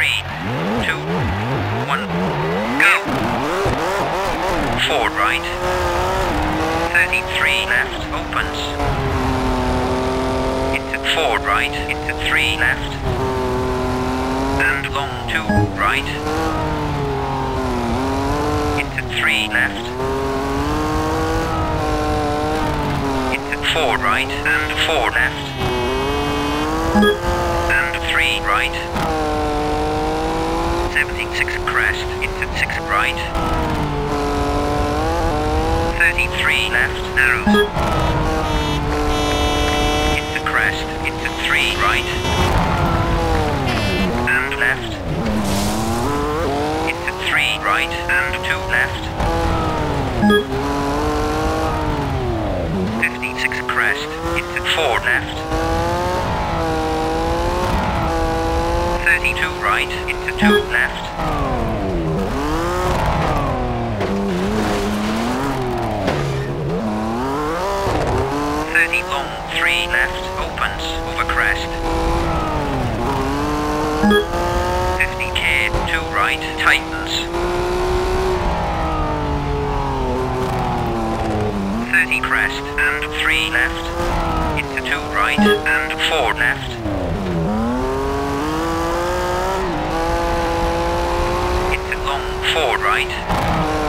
three, two, one, go. Four right. 33 left opens. Into four right, into three left. And long two right. Into three left. Into four right and four left. And three right. 76 crest into six right. 33 left narrows. Into crest, into three right. And left. Into three right and two left. 56 crest, into four left. Right, into two left. Thirty long, three left, opens, over crest. Fifty K, two right, tightens. Thirty crest, and three left. Into two right, and four left. forward, right?